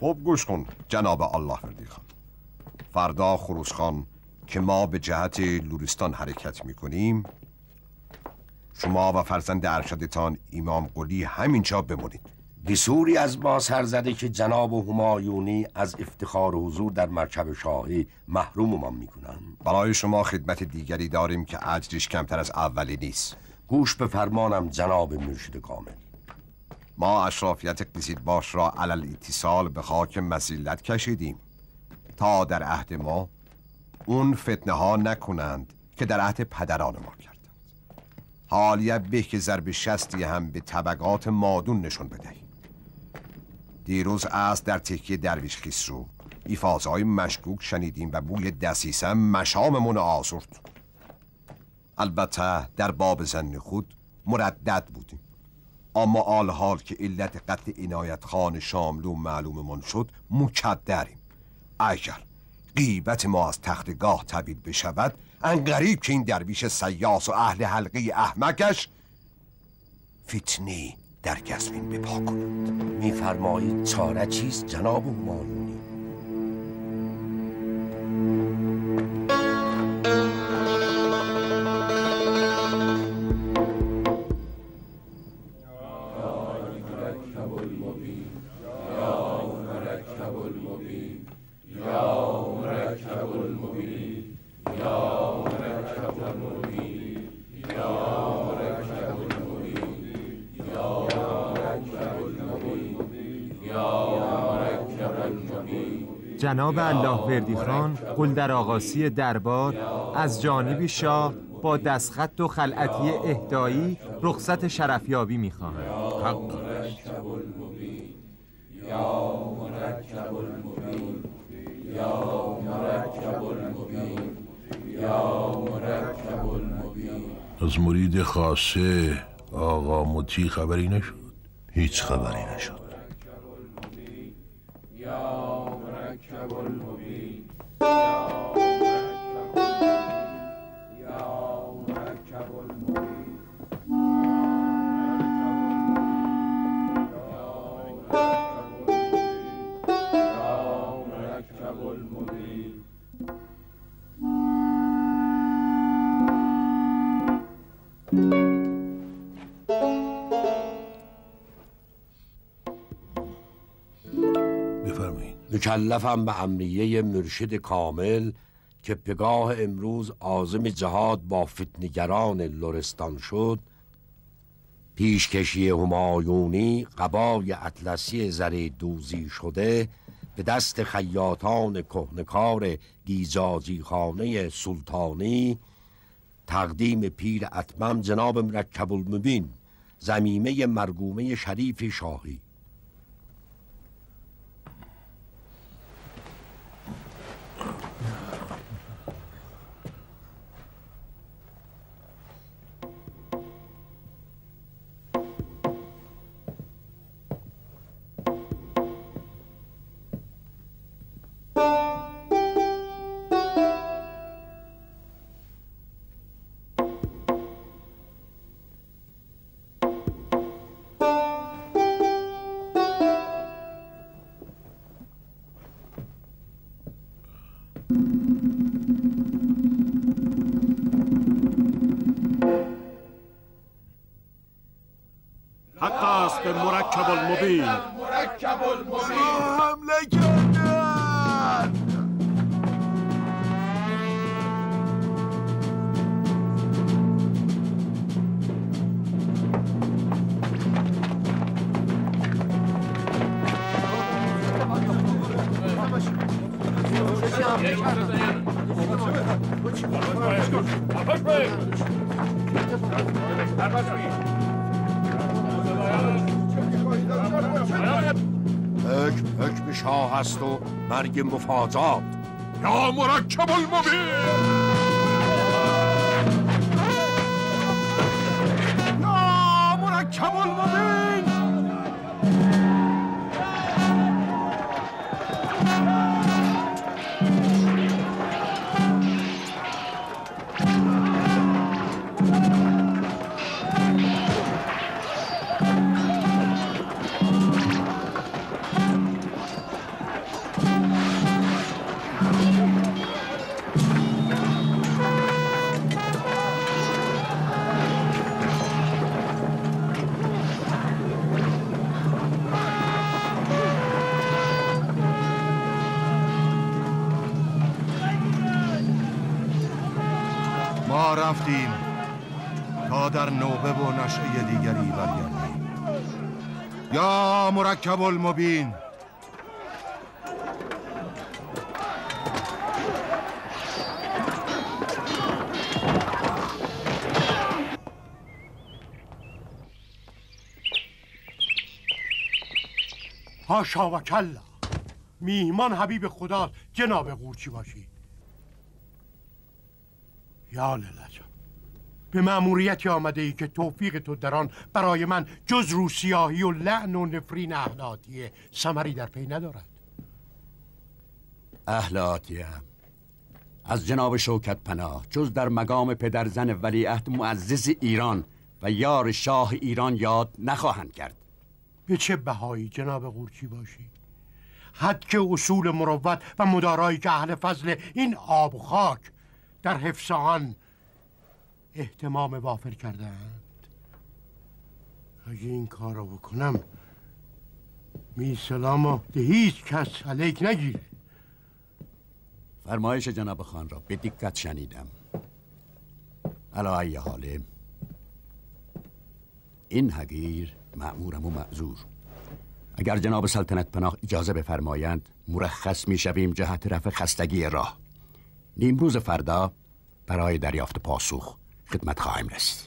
خب گوش کن جناب الله وردی خان. فردا خروس خان که ما به جهت لورستان حرکت می‌کنیم شما و فرزند ارشدتان امام قلی همینجا بمونید. بسوری از ما سر زده که جناب همایونی از افتخار حضور در مرکب شاهی محروم ما می‌کنن برای شما خدمت دیگری داریم که اجرش کمتر از اولی نیست. گوش به فرمانم جناب مرشد کامل. ما اشرافیت قسید باش را علل اتصال به خاک مسیلت کشیدیم. تا در عهد ما اون فتنه ها نکنند که در عهد پدران ما کردند. حالیت به که ضرب شستی هم به طبقات مادون نشون بدهیم. دیروز از در تکیه درویش خسرو ایفازهای مشکوک شنیدیم و بوی دسیسه مشاممون آزرد البته در باب زن خود مردد بودیم. اما آل حال که علت قتل عنایت خان شاملو معلوممون شد مکدریم. اگر قیبت ما از تختگاه تبید بشود. انقریب که این درویش سیاس و اهل حلقه احمقش فتنی در گزمین بپا کنند میفرمایید چاره چیست جناب همایونی جناب الله وردی خان قل در آقاسی دربار از جانب شاه با دستخط و خلعتی اهدایی رخصت شرفیابی می‌خواهند. حق از مرید خاصه آقا مطی خبری نشد. هیچ خبری نشد. مکلفم به امریه مرشد کامل که پگاه امروز آزم جهاد با فتنگران لرستان شد. پیشکشی همایونی قبای اطلسی زر دوزی شده به دست خیاطان کهنکار گیزازی خانه سلطانی. تقدیم پیر اتمم جناب مرکب المبین زمیمه مرگومه شریف شاهی. Kingdom of Hearts art. نشعه دیگری برگردیم. یا مرکب المبین. هاشا و کلا. میهمان حبیب خدا جناب قورچی باشی. یا للجا به مأموریتی آمده ای که توفیق تو در آن برای من جز روسیاهی و لعن و نفرین اهل سمری در پی ندارد. اهل از جناب شوکت پناه جز در مقام پدرزن ولیعهد معزز ایران و یار شاه ایران یاد نخواهند کرد. به چه بهایی جناب قورچی باشی؟ حد که اصول مروت و مدارایی که اهل فضل این آب و خاک در حفظ آن احتمام وافر کردند. اگه این کار رو بکنم می سلام ده هیچ کس علیک نگیره. فرمایش جناب خان را به دقت شنیدم. علا ای حاله این حقیر معمورم و معذور. اگر جناب سلطنت پناه اجازه بفرمایند مرخص می شویم جهت رفع خستگی راه. نیمروز فردا برای دریافت پاسخ خدمت خواهیم رسید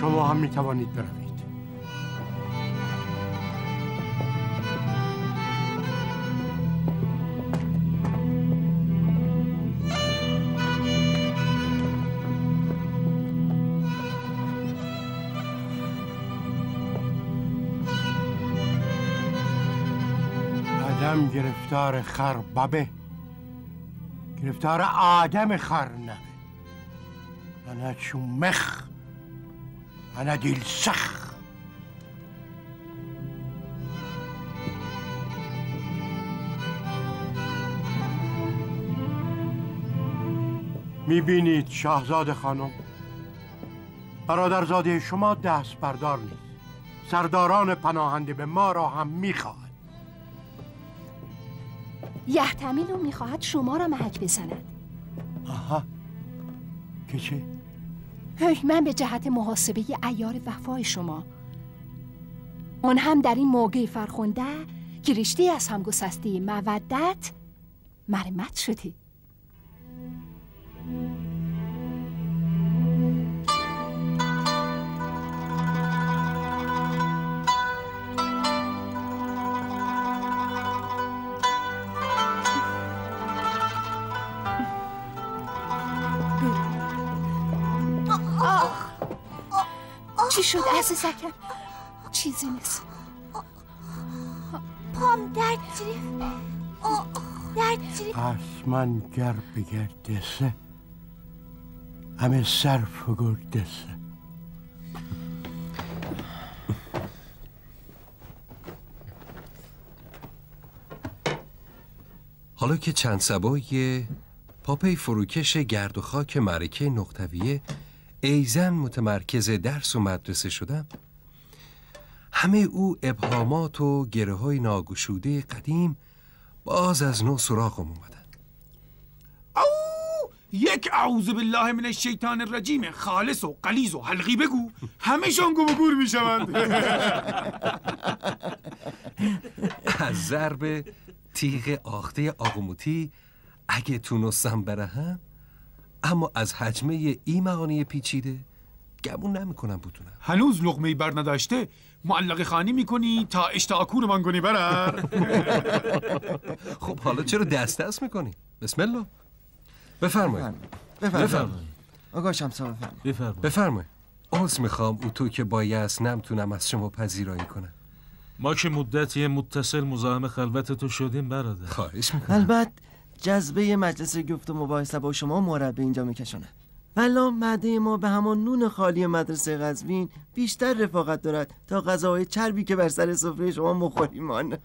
شما هم می توانید بروید آدم گرفتار خر ببه. گرفتار آدم نه. انا چومخ انا سخ. می‌بینید شاهزاده خانم برادرزاده شما دست بردار نیست. سرداران پناهنده به ما را هم می‌خواهد. یحتمیل رو می‌خواهد شما را محک بزند. آها. که چه؟ من به جهت محاسبه ایار وفای شما. اون هم در این موقع فرخونده که رشته از هم گسسته مودت مرمت شده. چی شد عزیزکم؟ چیزی نیست. پام درد گرفت. درد گرفت. من گر بگر دسه همه سر فگر دسه حالا که چند سبای پاپی فروکش گرد و خاک معرکه نقطویه ایزن متمرکز درس و مدرسه شدم همه او ابهامات و گره های ناگشوده قدیم باز از نو سراغم اومدن. او یک اعوذ بالله من الشیطان الرجیم. خالص و قلیز و حلقی بگو. همشان گم گور می‌شوند. از ضرب تیغ آخته آقوموتی اگه تونستم برهم اما از حجمه این معانی پیچیده گمون نمی‌کنم بدونم هنوز لغمه بر نداشته؟ معلق خانی می‌کنی تا اشتاکور مانگونی برر خب حالا چرا دست دست می‌کنی؟ بسم الله. بفرمایید. بفرمایید. آقا شمسا بفرمایید. بفرمایید. عوض می‌خوام او تو که بایست نمتونم از شما پذیرایی کنم. ما که مدتی متصل مزاحم خلوت تو شدیم برادر. خواهش می‌کنم. البته جذبه مجلس گفت و مباحثه با شما مورد به اینجا میکشونه. ولی مده ما به همان نون خالی مدرسه قزوین بیشتر رفاقت دارد تا غذاهای چربی که بر سر سفره شما مخوریم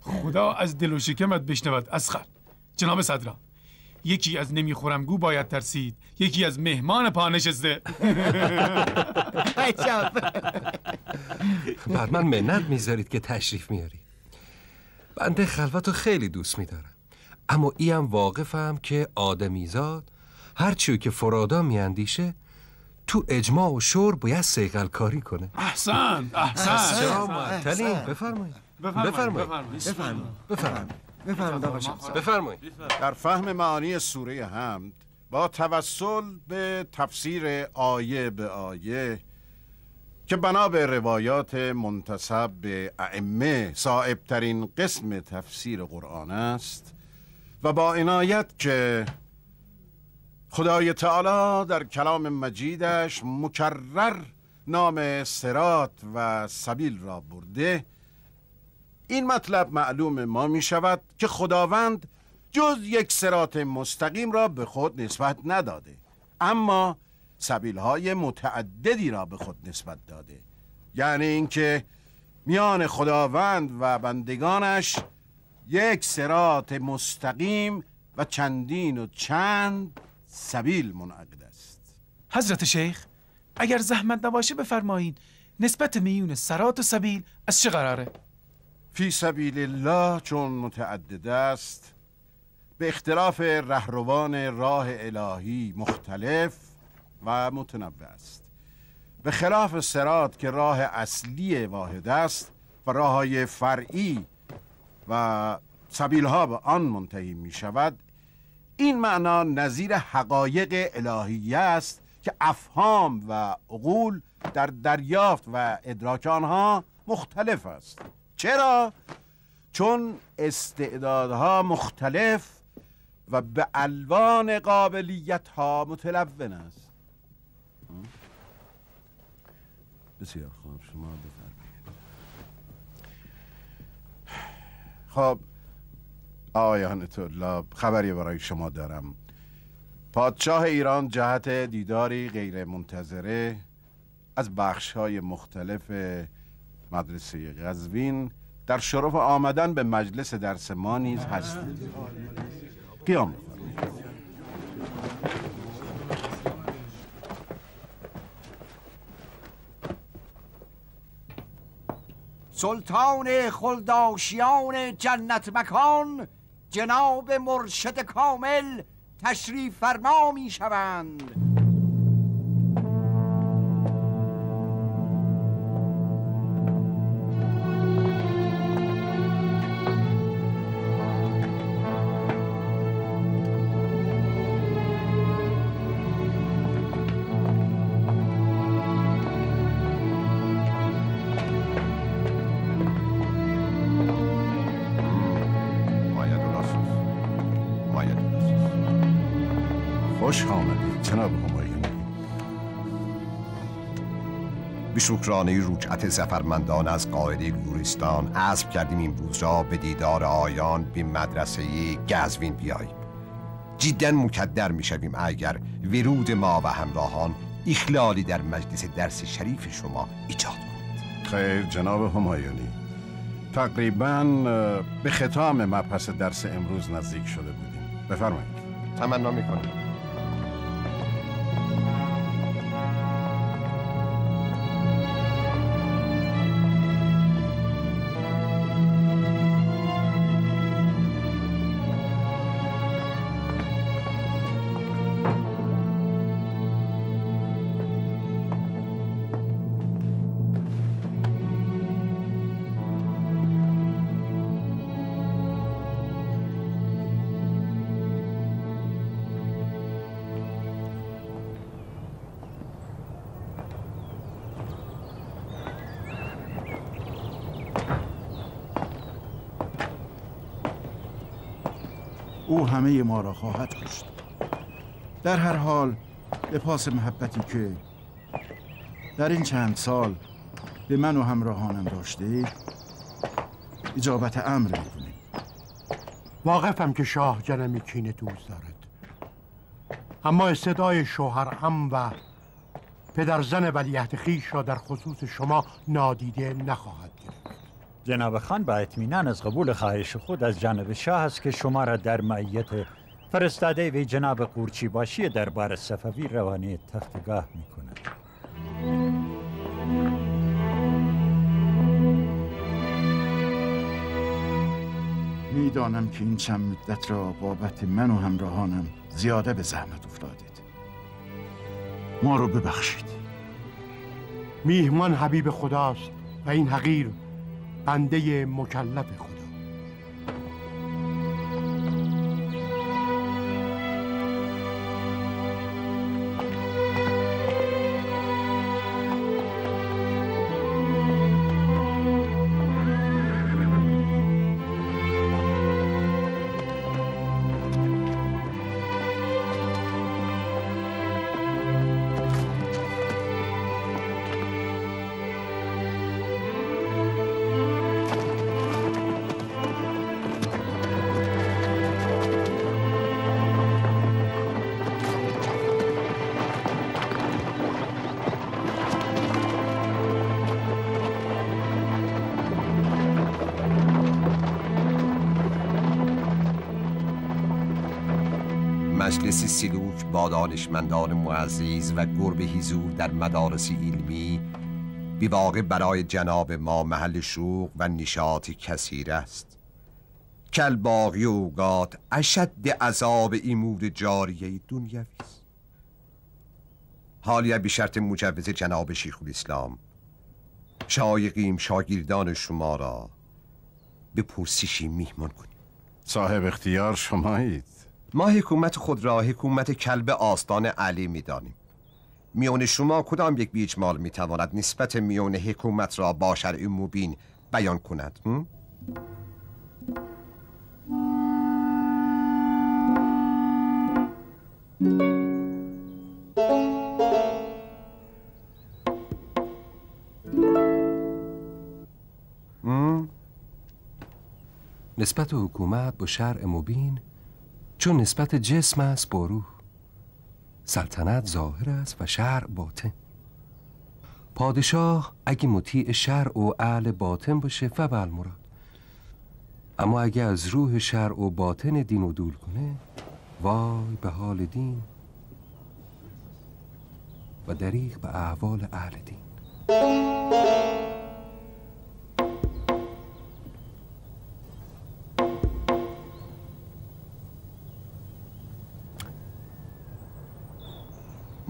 خدا از دل و شکمت بشنود اسخر جناب صدرا یکی از نمیخورمگو باید ترسید یکی از مهمان پانشسته بر من منت می‌ذارید که تشریف میارید بنده خلوت رو خیلی دوست میدارم. اما ایم واقفم که آدمیزاد هرچیو که فرادا میاندیشه تو اجماع و شور باید سیقل کاری کنه. احسن احسن. چرا معطلین بفرمایید. بفرمایید بفرمایید. بفرمایید. در فهم معانی سوره حمد با توسل به تفسیر آیه به آیه که بنا به روایات منتصب به ائمه صاحبترین قسم تفسیر قرآن است. و با عنایت که خدای تعالی در کلام مجیدش مکرر نام سرات و سبیل را برده این مطلب معلوم ما می شود که خداوند جز یک سرات مستقیم را به خود نسبت نداده اما سبیل های متعددی را به خود نسبت داده. یعنی اینکه میان خداوند و بندگانش یک سرات مستقیم و چندین و چند سبیل منعقد است حضرت شیخ اگر زحمت نباشه بفرمایید نسبت میون سرات و سبیل از چه قراره؟ فی سبیل الله چون متعدد است به اختلاف رهروان راه الهی مختلف و متنوع است به خلاف سرات که راه اصلی واحد است و راه های فرعی و سبیل ها به آن منتهی می شود این معنا نظیر حقایق الهیه است که افهام و عقول در دریافت و ادراک آنها مختلف است. چرا؟ چون استعدادها مختلف و به الوان قابلیت ها متلون است. بسیار خوب. شما بفرمایید خب آقایان طلاب خبری برای شما دارم. پادشاه ایران جهت دیداری غیر منتظره از بخش های مختلف مدرسه غزوین در شرف آمدن به مجلس درس ما نیز هستید قیام بفرمایید. سلطان خلداشیان جنت مکان جناب مرشد کامل تشریف فرما می شوند خوش آمدید. جناب همایونی به شکرانه رجعت زفرمندان از قاعده گورستان عزم کردیم امروز را به دیدار آیان به مدرسه گزوین بیاییم. جدا مکدر می‌شویم اگر ورود ما و همراهان اخلالی در مجلس درس شریف شما ایجاد کند خیر جناب همایونی. تقریبا به ختام مبحث درس امروز نزدیک شده بودیم. بفرمایید. تمنا می‌کنم او همه ما را خواهد کشت. در هر حال به پاس محبتی که در این چند سال به من و همراهانم داشته اجابت امر می‌کنیم. واقفم که شاه جنمی کینه دوست دارد. اما استدای شوهرم و پدر زن ولیعهد خیش را در خصوص شما نادیده نخواهد. جناب خان با اطمینان از قبول خواهش خود از جانب شاه است که شما را در معیت فرستاده وی جناب قورچی باشی دربار صفوی روانه تختگاه می کند. می‌دانم که این چند مدت را بابت من و همراهانم زیاده به زحمت افتادید. ما رو ببخشید. میهمان حبیب خداست و این حقیر بنده مکلف خدا با دانشمندان معزیز و گربه حضور در مدارس علمی بیواقع برای جناب ما محل شوق و نشاط کثیر است کل باقی اوقات اشد عذاب امور جاریه دنیوی است حالی به شرط مجوز جناب شیخ الاسلام. شایقیم شاگردان شما را به پرسشی میهمان کنیم. صاحب اختیار شمایید. ما حکومت خود را حکومت کلب آستان علی می‌دانیم میون شما کدام یک بیجمال می‌تواند نسبت میون حکومت را با شرع مبین بیان کند؟ نسبت حکومت با شرع مبین چون نسبت جسم است با روح. سلطنت ظاهر است و شرع باطن. پادشاه اگه مطیع شرع و اهل باطن باشه فبل مراد. اما اگه از روح شرع و باطن دین و دول کنه وای به حال دین و دریغ به احوال اهل دین.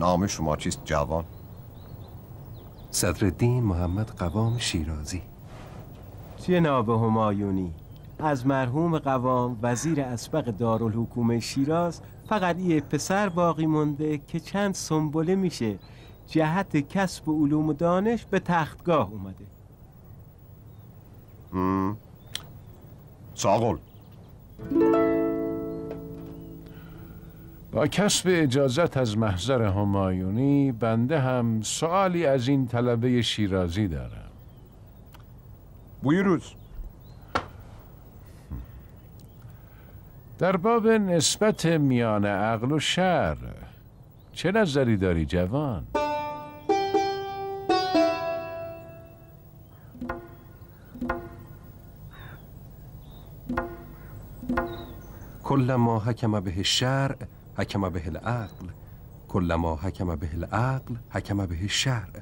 نام شما چیست جوان؟ صدرالدین محمد قوام شیرازی. جناب همایونی؟ از مرحوم قوام وزیر اسبق دارالحکومه شیراز فقط یه پسر باقی مونده که چند سنبله میشه. جهت کسب علوم و دانش به تختگاه اومده. ساقل با کسب اجازت از محضر همایونی بنده هم سوالی از این طلبه شیرازی دارم بویروز در باب نسبت میان عقل و شر چه نظری داری جوان؟ كلما حکم به الشرع حکم به العقل. كلما حکم به العقل حکم به الشرع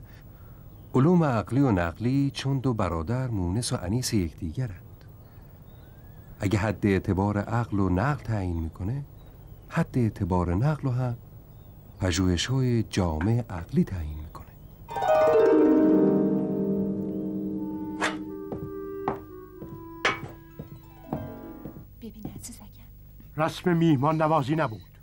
علوم عقلی و نقلی چون دو برادر مونس و انیس یکدیگرند. اگه حد اعتبار عقل و نقل تعیین می‌کنه حد اعتبار نقل و هم پژوهش های جامع عقلی تعیین می‌کنه. ببین عزیزکم. رسم میهمان نوازی نبود.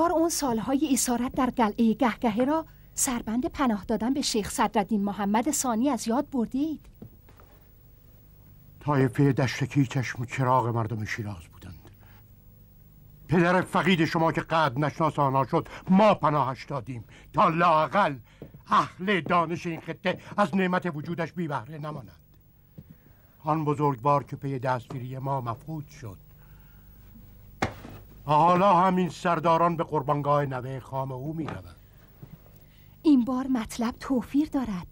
انگار اون سالهای اسارت در قلعه گهگهه را سربند پناه دادن به شیخ صدرالدین محمد ثانی از یاد بردید؟ طایفه دشتکی چشم و چراغ مردم شیراز بودند. پدر فقید شما که قد نشناس آنها شد ما پناهش دادیم. تا لاقل اهل دانش این خطه از نعمت وجودش بی بهره نمانند آن بزرگوار که پی دستگیری ما مفقود شد. حالا همین سرداران به قربانگاه نوه خام او می روند. این بار مطلب توفیر دارد.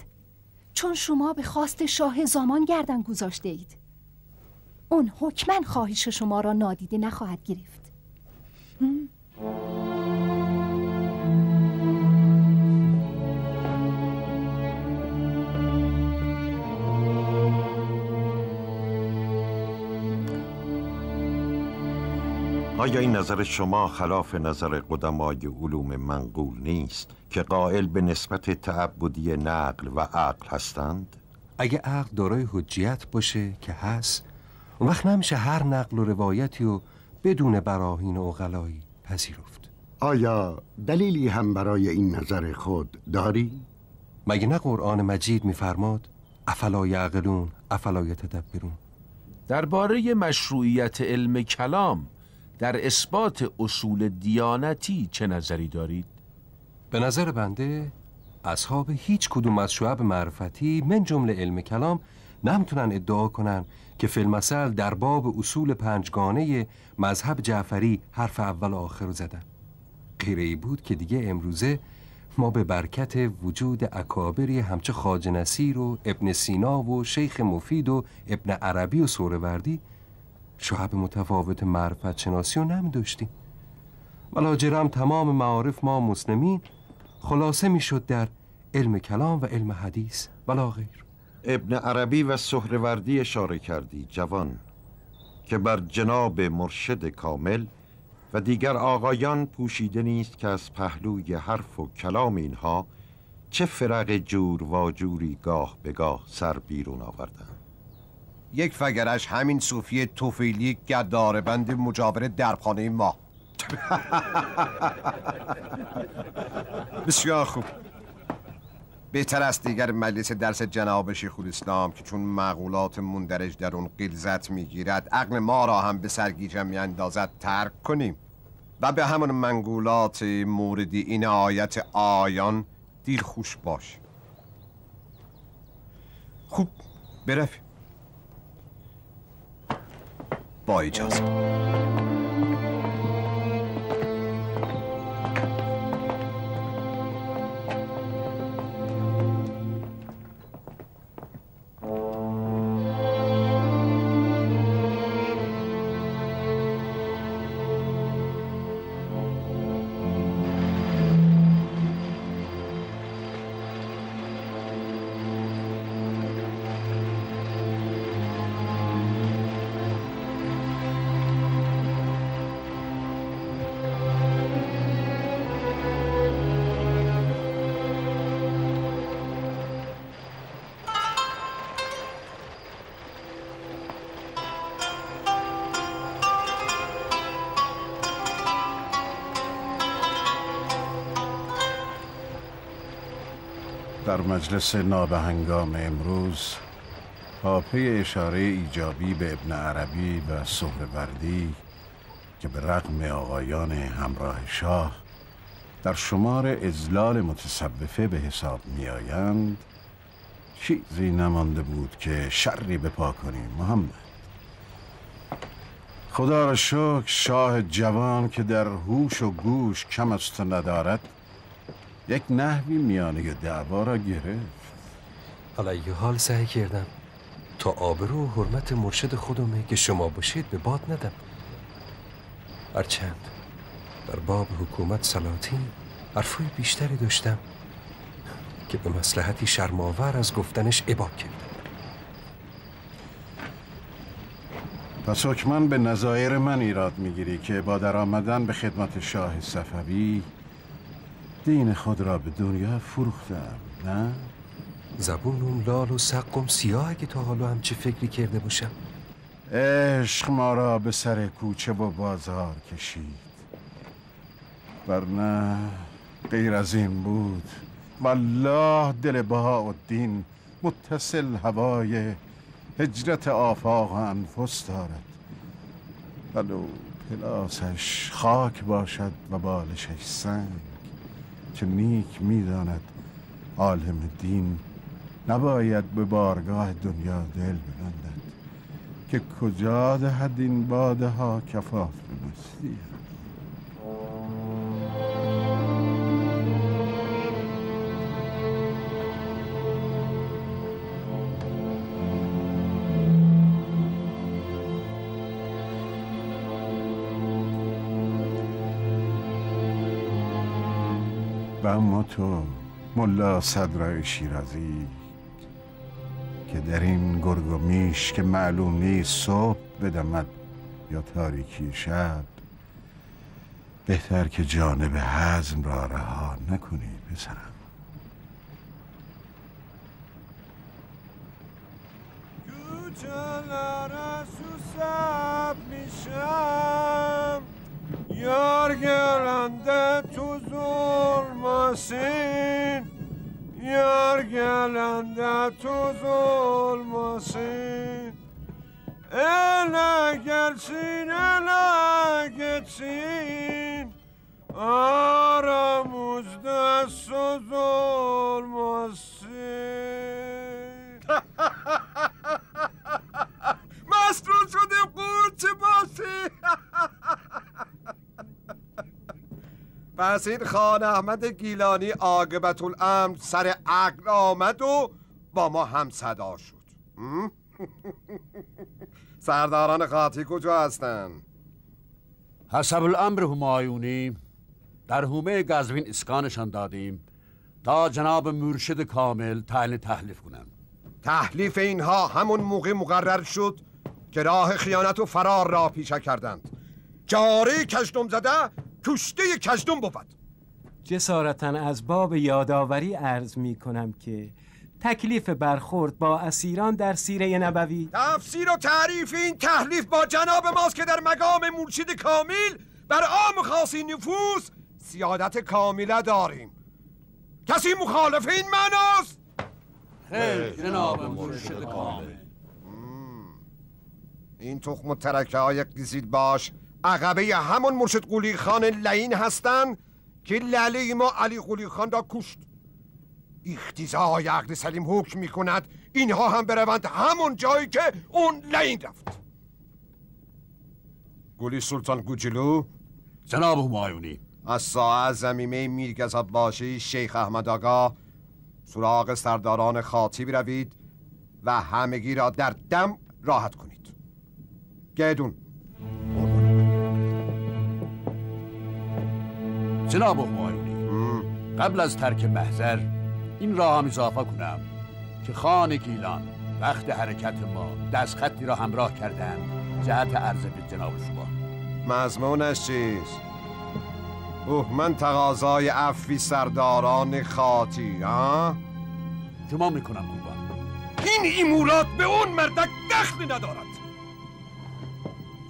چون شما به خواست شاه زامان گردن گذاشته اید اون حکمن خواهش شما را نادیده نخواهد گرفت. آیا این نظر شما خلاف نظر قدمای علوم منقول نیست که قائل به نسبت تعبدی نقل و عقل هستند؟ اگه عقل دارای حجیت باشه که هست اون وقت نمیشه هر نقل و روایتی و بدون براهین و اغلایی پذیرفت آیا دلیلی هم برای این نظر خود داری؟ مگه نه قرآن مجید میفرماد افلا یعقلون افلا یتدبرون درباره مشروعیت علم کلام در اثبات اصول دیانتی چه نظری دارید؟ به نظر بنده اصحاب هیچ کدوم از شعب معرفتی من جمله علم کلام نمی‌تونن ادعا کنن که فیلمسل در باب اصول پنجگانه مذهب جعفری حرف اول و آخر رو زدن غیر ای بود که دیگه امروزه ما به برکت وجود اکابری همچه خاج نصیر و ابن سینا و شیخ مفید و ابن عربی و سوروردی شعب متفاوت معرفت شناسی رو نمی داشتیم ولا جرم تمام معارف ما مسلمین خلاصه می شد در علم کلام و علم حدیث. ولا غیر. ابن عربی و سهروردی اشاره کردی جوان که بر جناب مرشد کامل و دیگر آقایان پوشیده نیست که از پهلوی حرف و کلام اینها چه فرق جور و جوری گاه به گاه سر بیرون آوردن یک فگرش همین صوفی توفیلی گردار بند مجاور درخانه ما. بسیار خوب. بهتر است دیگر مجلس درس جناب شیخ الاسلام که چون معقولات مندرج در اون قلزت می‌گیرد عقل ما را هم به سرگیجه میاندازد ترک کنیم. و به همون منگولات موردی این آیت آیان دیر خوش باش. خوب برویم با در مجلس نابهنگام امروز پاپی اشاره ایجابی به ابن عربی و سهروردی که به رغم آقایان همراه شاه در شمار ازلال متصوفه به حساب می آیند چیزی نمانده بود که شری بپا کنیم. محمد. خدا را شکر شاه جوان که در هوش و گوش کم است ندارد یک نحوی میانه دعوا را گرفت. حالا یه حال سعی کردم. تا آبرو و حرمت مرشد خودمه که شما باشید به باد ندم. هرچند در باب حکومت سلاطین حرفای بیشتری داشتم که به مسلحتی شرماور از گفتنش عبا کردم. پس حکمن به نظایر من ایراد می‌گیری که با در آمدن به خدمت شاه صفوی دین خود را به دنیا فروختم نه؟ زبونم لال و سقم سیاه اگه تا حالا همچه فکری کرده باشم. عشق ما را به سر کوچه و بازار کشید. ورنه غیر از این بود. والله دل بها الدین متصل هوای هجرت آفاق و انفس دارد. ولو پلاسش خاک باشد و بالشش سنگ. که نیک می‌داند عالم دین نباید به بارگاه دنیا دل ببندد. که کجا دهد این باده ها کفاف به مستی و اما تو ملا صدرای شیرازی که در این گرگ و میش که معلوم نیست صبح بدمد یا تاریکی شب بهتر که جانب حزم را رها نکنی پسرم. کوچه‌لاره سوسب میشم یار گلنده olmasın Yar gelende tuz olmasın. Ele gelsin ele geçsin Aramızda söz olmasın. Mesrur şudu kurtçu basın پس این خان احمد گیلانی عاقبت الامر سر عقل آمد و با ما هم صدا شد? سرداران خاطی کجا هستن؟ حسب الامر همایونی در حومه گزوین اسکانشان دادیم تا جناب مرشد کامل تعیین تحلیف کنند تحلیف اینها همون موقع مقرر شد که راه خیانت و فرار را پیشه کردند جاره کشدم زده کشته کشدم بود. جسارتا از باب یادآوری عرض می کنم که تکلیف برخورد با اسیران در سیره نبوی. تفسیر و تعریف این تحلیف با جناب ماست که در مقام مرشد کامل بر عام خاصی نفوس سیادت کامله داریم. کسی مخالف این معناست؟ خیر جناب مرشد کامل. این تخم و ترکه های قیزید باش عقبه همون مرشد قولی خان لعین هستند که لعله ما علی قولی خان را کشت. اختیزای عقل سلیم حکم می کند اینها هم بروند همون جایی که اون لعین رفت. گلی سلطان گوجلو جناب همایونی. از ساعت زمیمه میرگزد باشی شیخ احمد آقا سراغ سرداران خاطی بروید و همگی را در دم راحت کنید. گدون جناب همایونی قبل از ترک محضر این را هم اضافه کنم که خان گیلان وقت حرکت ما دستخطی را همراه کردند. جهت عرض به جناب شما. مضمونش چیست؟ اوه من تقاضای عفوی سرداران خاطی ها؟ شما می‌کنم قربان این ایمورات به اون مردک دخلی ندارد.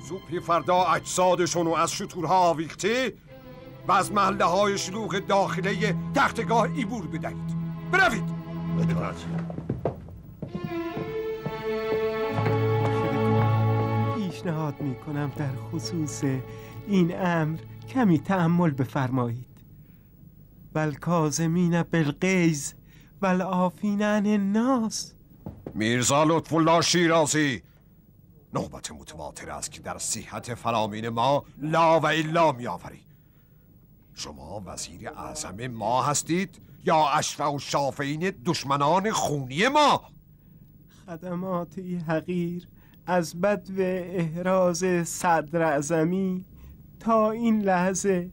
صبح فردا اجسادشون رو از شطورها آویخته و از محله های شلوغ داخله تختگاه ایبور بدهید. بروید. پیشنهاد می کنم در خصوص این امر کمی تحمل بفرمایید. والکاظمین بالغیظ والعافین عن الناس. میرزا لطف الله شیرازی. نوبت متواتر است که در صحت فرامین ما لا و الا میآفری شما وزیر اعظم ما هستید یا اشفع و شافعین دشمنان خونی ما؟ خدماتی حقیر از بد و احراز صدر اعظمی تا این لحظه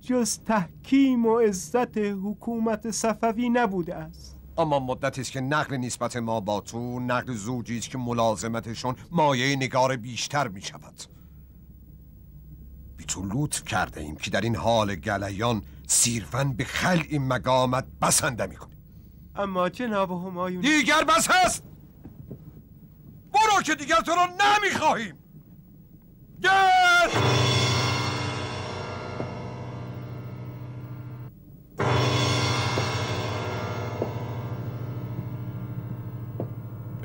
جز تحکیم و عزت حکومت صفوی نبوده است. اما مدتی است که نقل نسبت ما با تو نقل زوجی است که ملازمتشون مایه نگار بیشتر می شود تو لطف کرده ایم که در این حال گلیان سیرفن به خل این مقامت بسنده می کنیم اما جناب همایون دیگر بس هست! برو که دیگر تو را نمی خواهیم گرد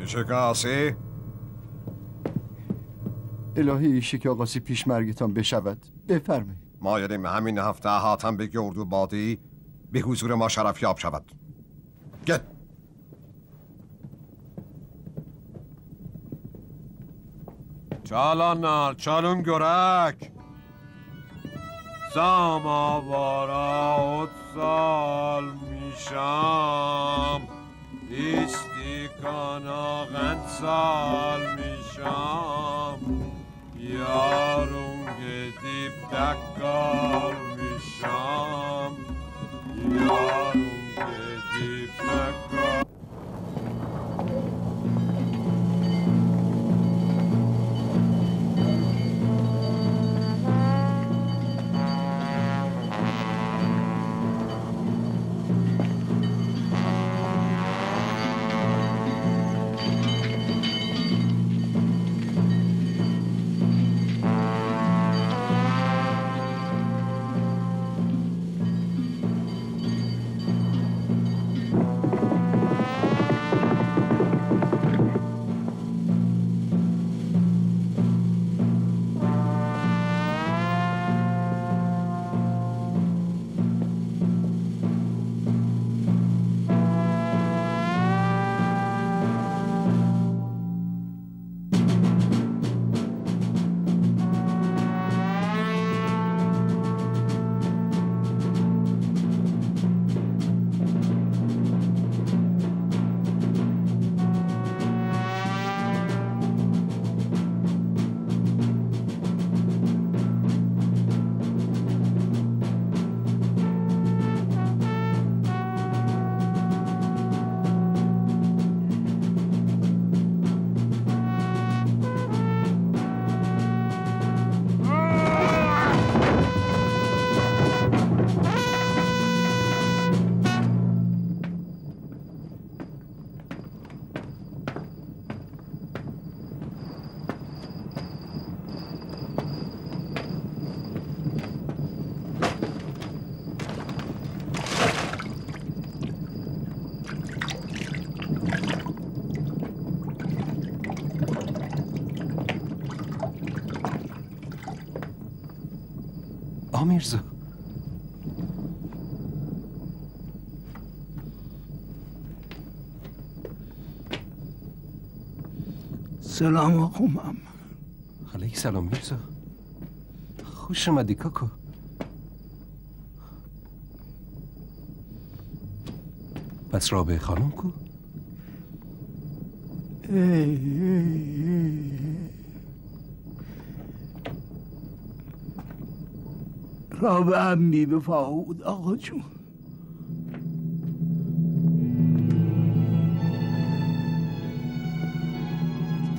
شکاسی الهی ایشه که آقاسی پیش مرگتان بشود. بفرمایید. مایلیم همین هفته حاتم به گردو بادی به حضور ما شرفیاب شود. گت. چالان نال چالون گرک. ساماوارا سال میشم. استیکانا غند سال میشم. Yarın gidip de kalmışam Yarın gidip de سلام آقا محمد علیک سلام میرزا خوش اومدی کاکو. پس رابعه خانم کو؟ ای ای بی وفا بود آقا جون.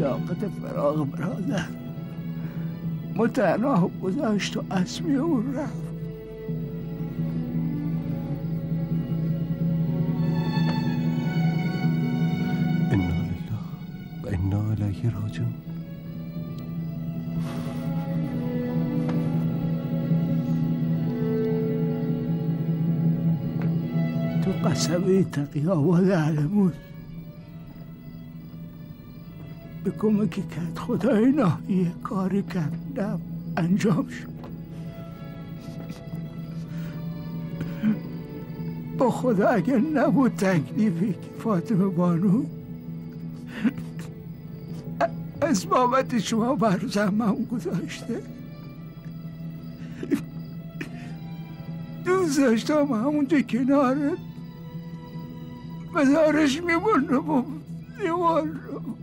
طاقت فراغ برادر. ما تنها گذاشت و اسمی اون رفت. لله و انا تو قصبه تقی آباد علمون. کمکی کرد. خدای ناهی کاری کردم. انجام شد. با خدا اگر نبود تکلیفی که فاطمه بانو. از بابت شما بر زمم گذاشته. دوست داشتم همونجا کنارت مزارش میمونم و دیوار رو.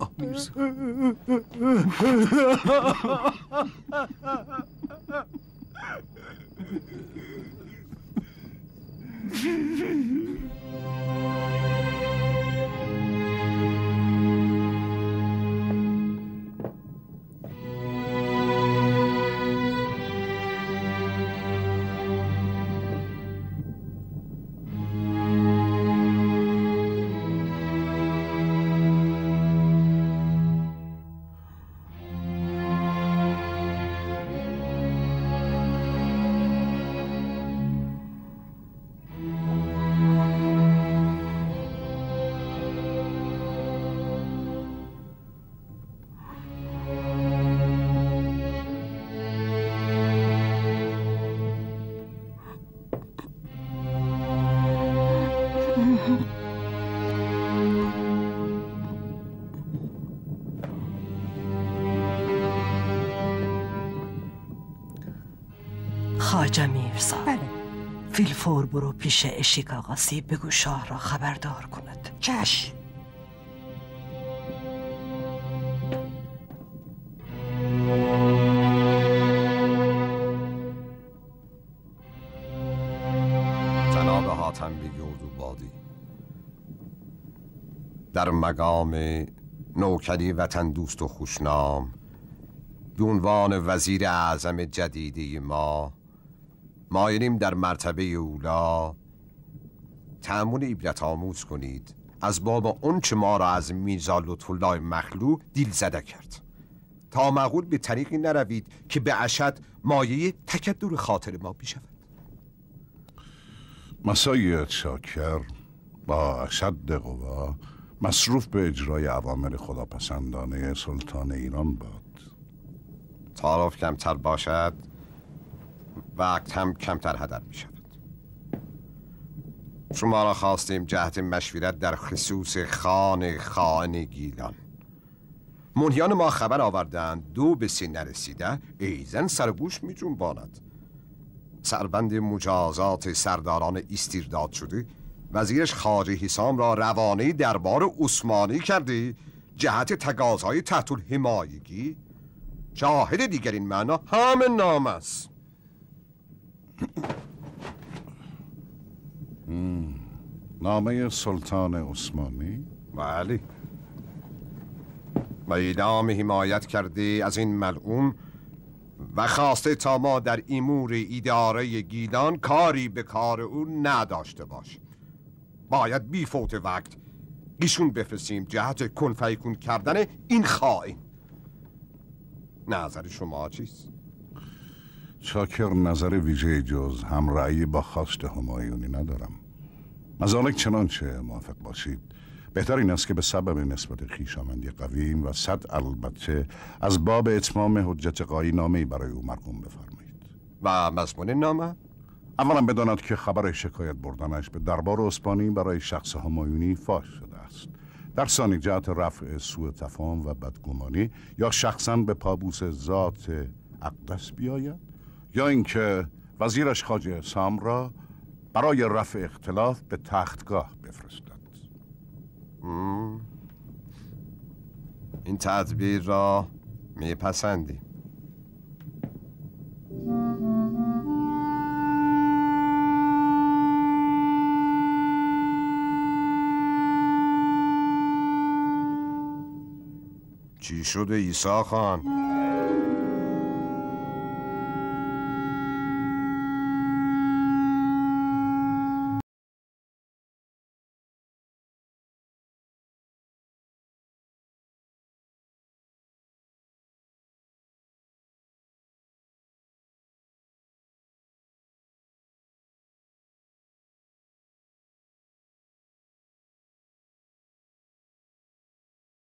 Anlıyorsun. خواجه میرزا بله. فیلفور برو پیش اشیک آقاسی بگو شاه را خبردار کند. چشم جناب حاتم و بادی. در مقام نوکری وطن دوست و خوشنام به عنوان وزیر اعظم جدیدی ما مایلیم در مرتبه اولا. تعمل عبرت آموز کنید. از باب اون چه ما را از میرزا لطف الله مخلوع دیل زده کرد. تا معقول به طریقی نروید که به اشد مایه تکدر خاطر ما بشود. مسایی شاکر با اشد قوا مصروف به اجرای عوامر خداپسندانه سلطان ایران باد. تعارف کمتر باشد. وقت هم کمتر هدر می شود شما را خواستیم جهت مشورت در خصوص خان خان گیلان. منهیان ما خبر آوردند دو به سین نرسیده ایزن سرگوش می جنباند سربند مجازات سرداران استیرداد شده وزیرش خاجه حسام را روانه دربار عثمانی کرده جهت تقاضای تحت الحمایگی. شاهد دیگر این معنا همه نام است. نامه سلطان عثمانی بله. و اعلام حمایت کرده از این ملعون و خواسته تا ما در امور اداره گیلان کاری به کار او نداشته باشیم باید بی فوت وقت ایشون بفرستیم جهت کنفیکون کردن این خائن. نظر شما چیست؟ شاکر نظر ویژه جز همرأی با خواست همایونی ندارم. مزالک چنانچه موافق باشید. بهتر این است که به سبب نسبت خیشامندی قویم و صد البته از باب اتمام حجت قایی نامه برای او مرقوم بفرمایید. و مضمون نامه؟ اولا بداند که خبر شکایت بردنش به دربار اسپانی برای شخص همایونی فاش شده است. در ثانی جهت رفع سوء تفاهم و بدگمانی یا شخصا به پابوس ذات اقدس بیاید. یا اینکه وزیرش خاجه سام را برای رفع اختلاف به تختگاه بفرستد. این تدبیر را میپسندیم. چی شده ایسا خان؟